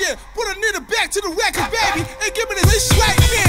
yeah. Put a nigga back to the record, baby, and give me this right now.